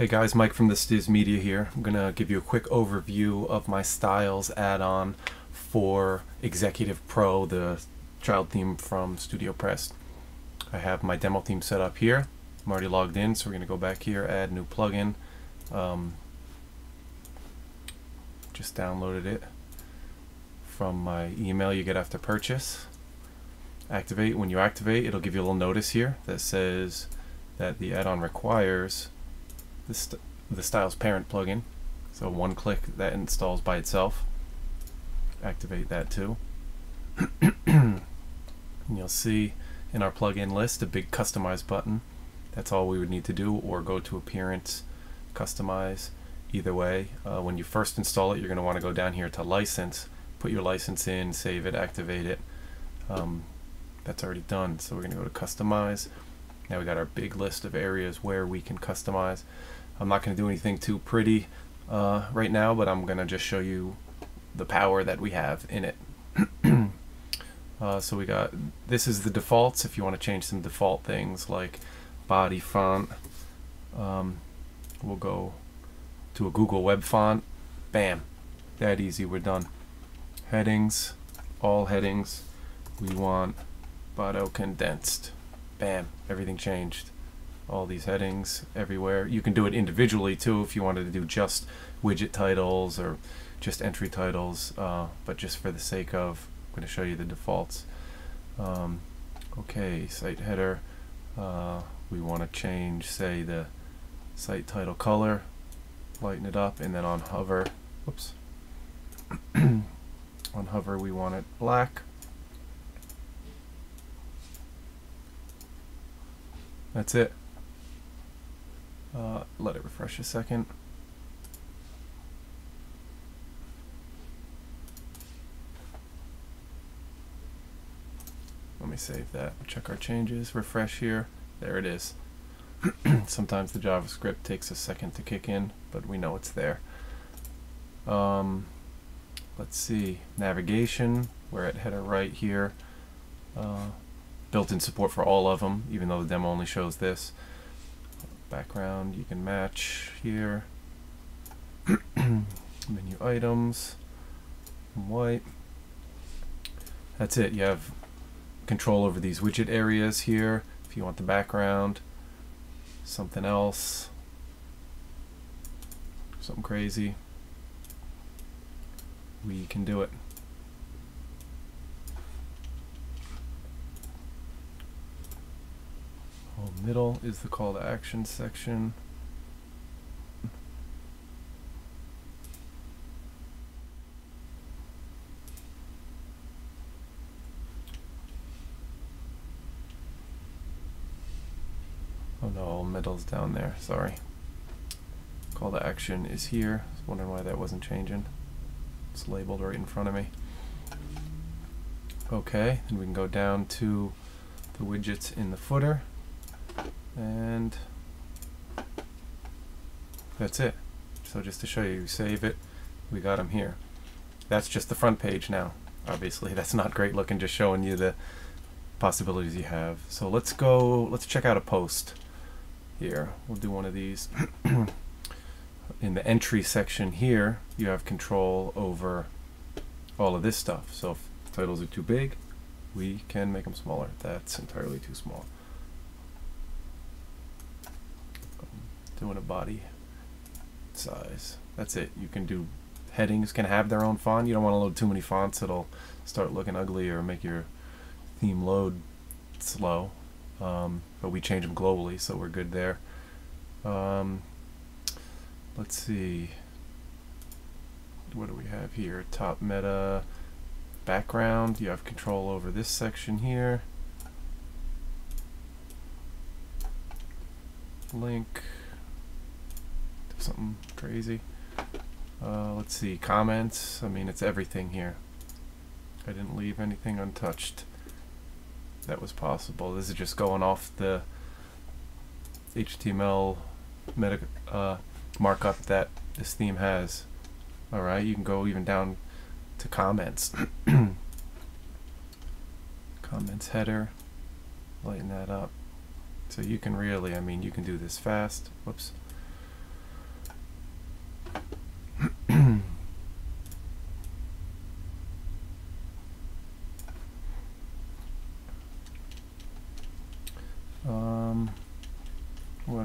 Hey guys, Mike from the Stiz Media here. I'm going to give you a quick overview of my Styles add-on for Executive Pro, the child theme from StudioPress. I have my demo theme set up here. I'm already logged in, so we're going to go back here, add new plugin. Um, just downloaded it from my email you get after purchase. Activate. When you activate, it'll give you a little notice here that says that the add-on requires the, st the Styles parent plugin. So one click that installs by itself. Activate that too. and you'll see in our plugin list a big customize button. That's all we would need to do or go to appearance, customize. Either way, uh, when you first install it, you're going to want to go down here to license, put your license in, save it, activate it. Um, that's already done. So we're going to go to customize. Now we got our big list of areas where we can customize. I'm not going to do anything too pretty uh, right now, but I'm going to just show you the power that we have in it. uh, so we got, this is the defaults if you want to change some default things like body font. Um, we'll go to a Google web font. Bam. That easy, we're done. Headings, all headings. We want Bodo condensed. Bam, everything changed all these headings everywhere. You can do it individually too if you wanted to do just widget titles or just entry titles, uh, but just for the sake of, I'm going to show you the defaults. Um, okay, site header, uh, we want to change, say, the site title color, lighten it up, and then on hover, whoops, on hover we want it black. That's it. Uh, let it refresh a second. Let me save that. Check our changes. Refresh here. There it is. Sometimes the JavaScript takes a second to kick in, but we know it's there. Um, let's see. Navigation. We're at header right here. Uh, built-in support for all of them, even though the demo only shows this background you can match here. Menu items white. That's it. You have control over these widget areas here. If you want the background something else. Something crazy. We can do it middle is the call to action section. Oh no, middle's down there, sorry. Call to action is here. I was wondering why that wasn't changing. It's labeled right in front of me. Okay, then we can go down to the widgets in the footer and that's it. So just to show you save it we got them here. That's just the front page now obviously. That's not great looking just showing you the possibilities you have. So let's go let's check out a post here. We'll do one of these. In the entry section here you have control over all of this stuff. So if titles are too big we can make them smaller. That's entirely too small doing a body size. That's it. You can do headings can have their own font. You don't want to load too many fonts. It'll start looking ugly or make your theme load slow. Um, but we change them globally, so we're good there. Um, let's see. What do we have here? Top meta background. You have control over this section here. Link something crazy. Uh, let's see, comments. I mean, it's everything here. I didn't leave anything untouched that was possible. This is just going off the HTML meta, uh, markup that this theme has. Alright, you can go even down to comments. comments header, lighten that up. So you can really, I mean, you can do this fast. Whoops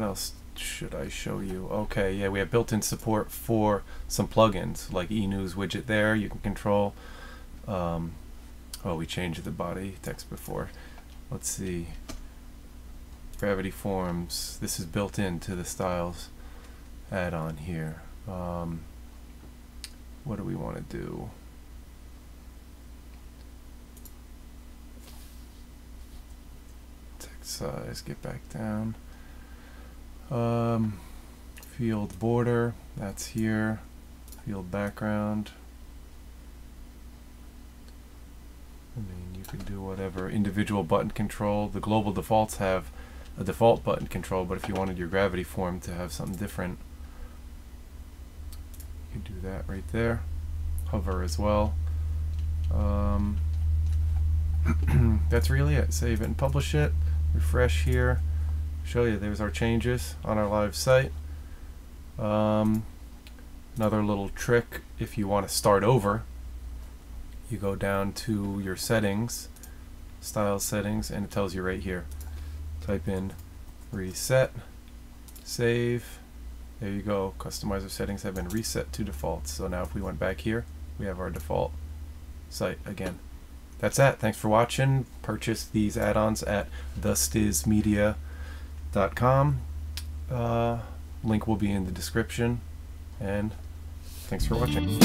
else should I show you? Okay, yeah, we have built-in support for some plugins like eNews widget there. You can control. Um, oh, we changed the body text before. Let's see. Gravity Forms. This is built into the styles add-on here. Um, what do we want to do? Text size, get back down. Um, field border, that's here. Field background. I mean, you can do whatever. Individual button control. The global defaults have a default button control, but if you wanted your gravity form to have something different, you can do that right there. Hover as well. Um, that's really it. Save it and publish it. Refresh here. Show you. There's our changes on our live site. Um, another little trick if you want to start over you go down to your settings style settings and it tells you right here. Type in reset save. There you go. Customizer settings have been reset to default. So now if we went back here we have our default site again. That's that. Thanks for watching. Purchase these add-ons at thestizmedia.com uh, link will be in the description. And thanks for watching